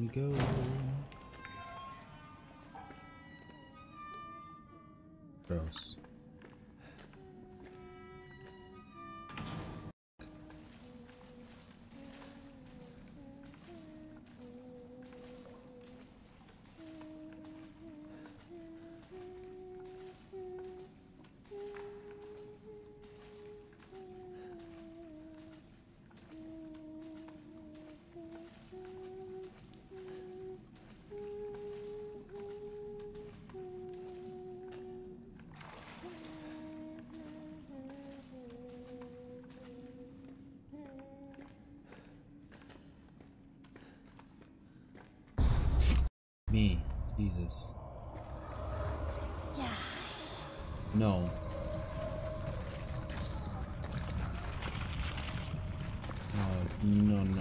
we go. Jesus. No, no, no, no, no.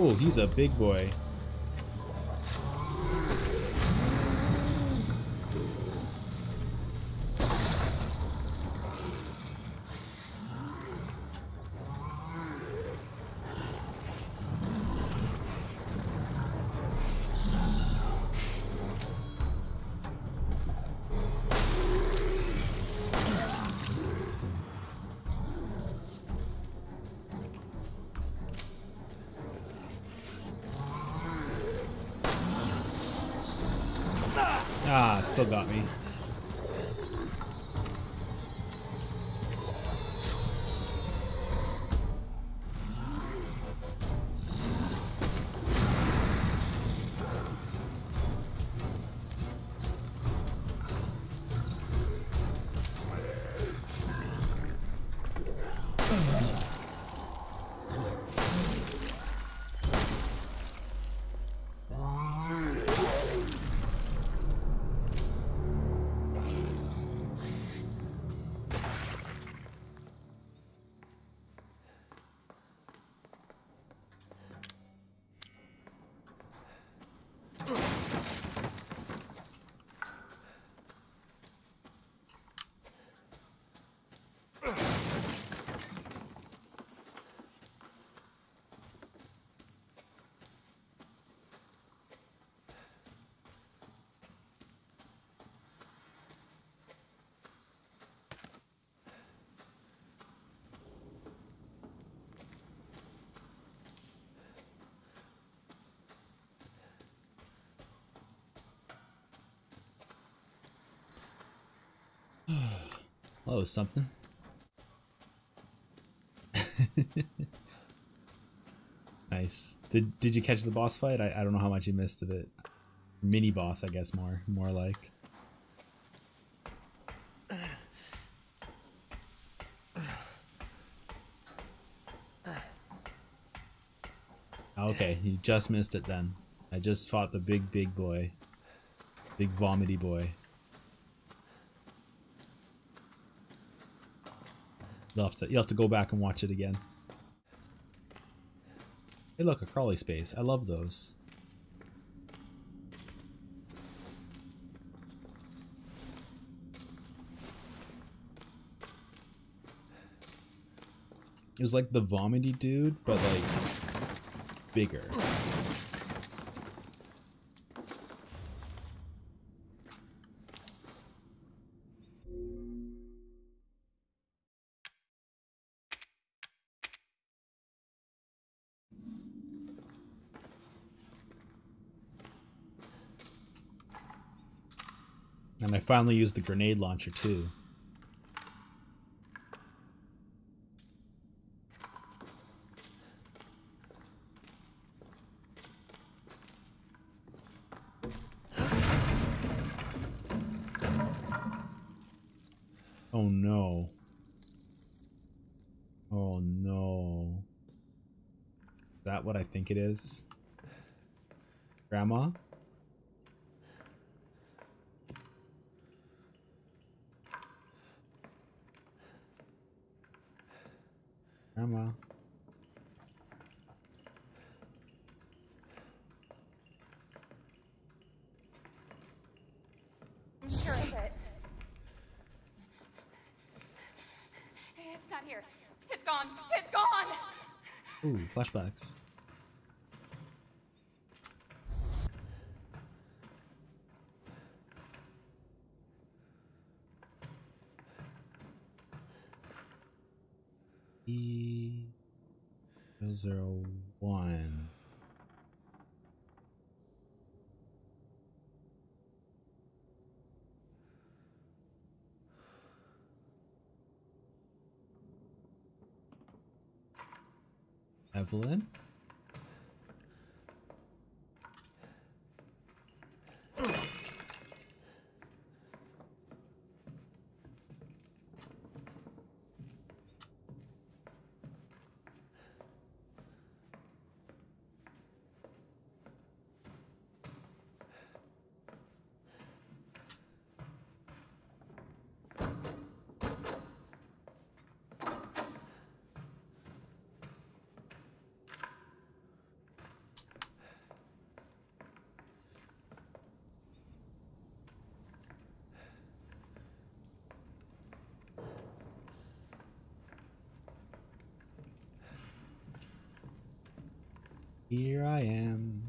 Oh, he's a big boy. Ah, still got me. Well, that was something. nice. Did did you catch the boss fight? I, I don't know how much you missed of it. Mini boss, I guess more more like. Okay, you just missed it then. I just fought the big big boy. Big vomity boy. You'll have to you'll have to go back and watch it again. Hey look, a crawly space. I love those. It was like the vomity dude, but like bigger. Finally use the grenade launcher too. Oh no. Oh no. Is that what I think it is? Grandma? Grandma. I'm sure of it. It's here. It's gone. It's gone. Ooh, flashbacks. E zero one. Eveline? Here I am.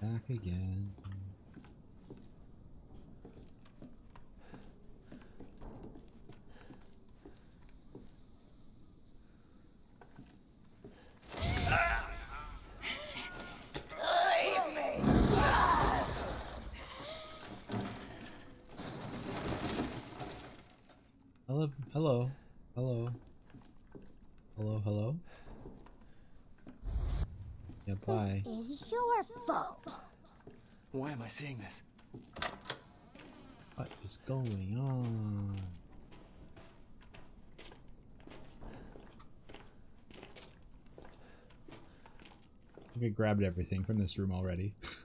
Back again. Leave me! Hello, hello, hello, hello, hello. Yeah, bye. This is your fault. Why am I seeing this? What is going on? I think I grabbed everything from this room already.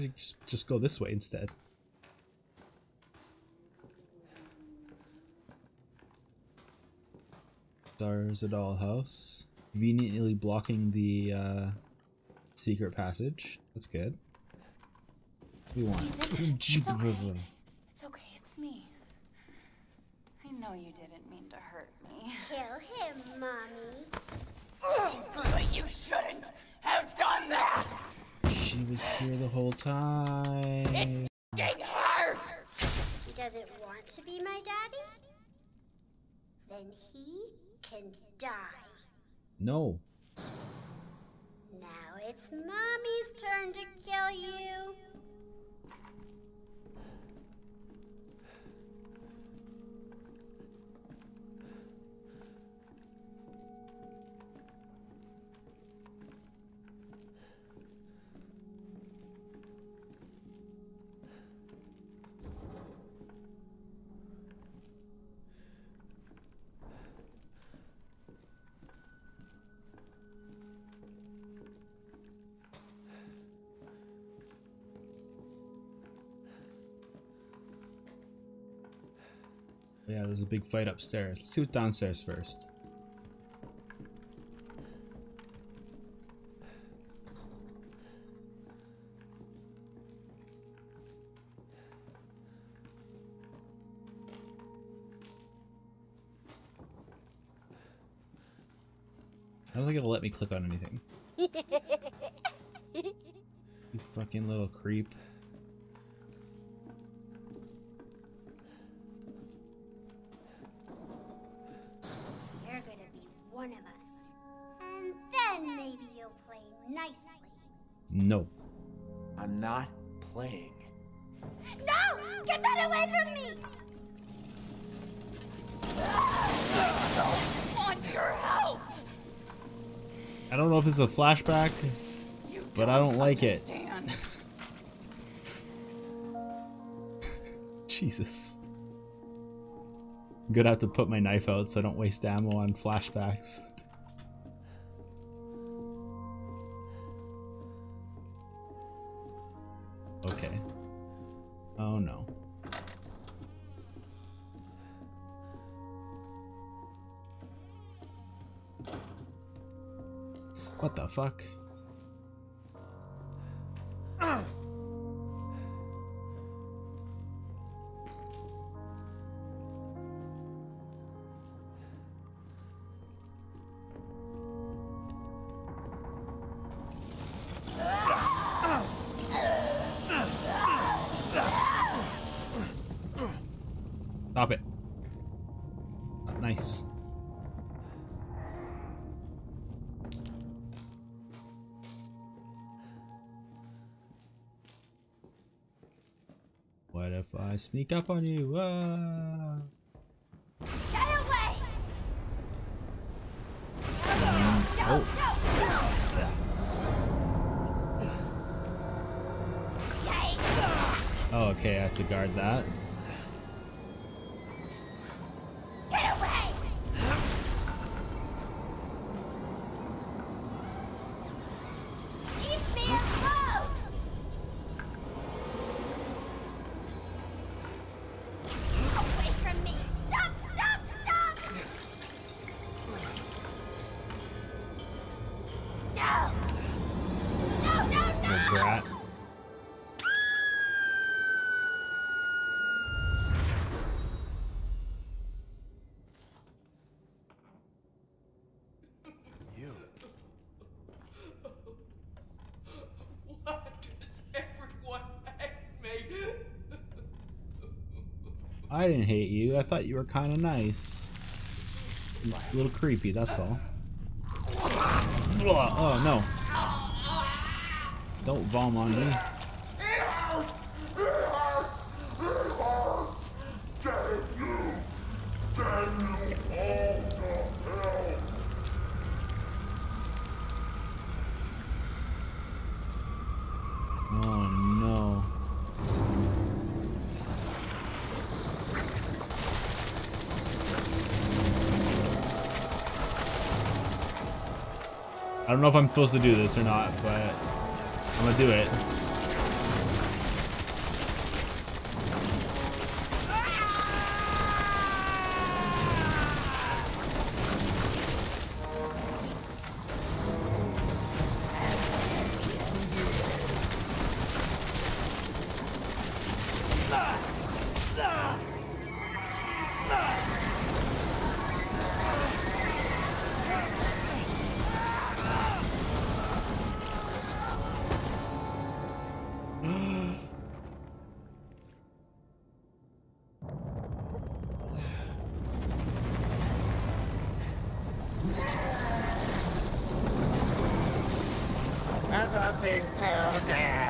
How about I just, just go this way instead? There's a dollhouse. Conveniently blocking the uh, secret passage. That's good. What do you want? It's okay. It's okay, it's me. I know you didn't mean to hurt me. Kill him, Mommy. Oh, but you shouldn't have done that! Was here the whole time. Getting hurt! He doesn't want to be my daddy? Then he can die. No. Now it's Mommy's turn to kill you. Yeah, there's a big fight upstairs. Let's see what's downstairs first. I don't think it'll let me click on anything. You fucking little creep. I don't know if this is a flashback. But I don't like it. understand. Jesus. I'm gonna have to put my knife out so I don't waste ammo on flashbacks. Fuck? Sneak up on you? Ah. Get away! Oh, oh, okay. I have to guard that. I didn't hate you. I thought you were kind of nice. A little creepy, that's all. Oh no. Don't vom on me. It hurts! It hurts! It hurts! Damn you! Damn you all to hell! Oh no. I don't know if I'm supposed to do this or not, but I'm gonna do it. You're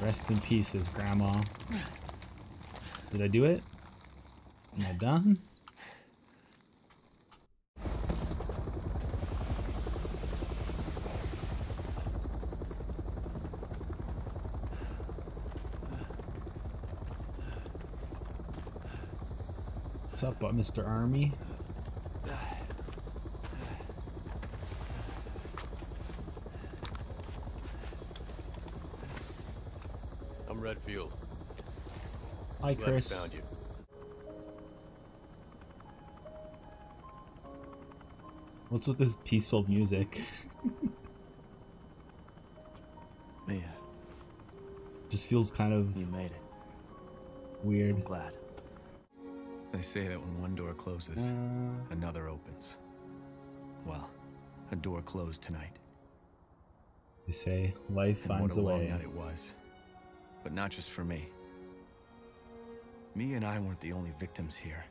Rest in pieces, Grandma. Did I do it? Am I done? What's up, uh, Mr. Army? I'm Redfield. Hi, Glad Chris. found you. What's with this peaceful music? Mia, Just feels kind of you made it. weird. I'm glad. They say that when one door closes, Uh, another opens. Well, a door closed tonight. they say life And finds what a a long way. night it was. But not just for me. Mia and I weren't the only victims here.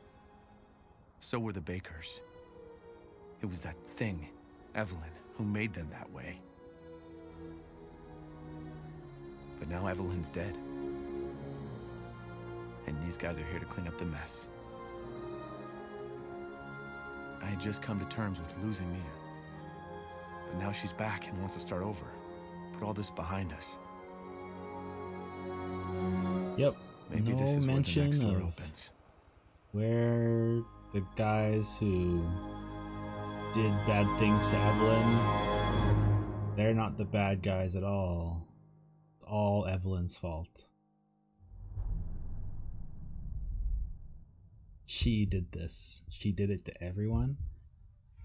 So were the Bakers. It was that thing, Eveline, who made them that way. But now Eveline's dead. And these guys are here to clean up the mess. I had just come to terms with losing Mia. But now she's back and wants to start over. Put all this behind us. Yep. Maybe no this is mention where the next door of opens. where the guys who did bad things to Eveline, they're not the bad guys at all. It's all Eveline's fault. She did this. She did it to everyone,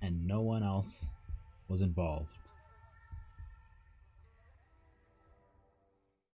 and no one else was involved.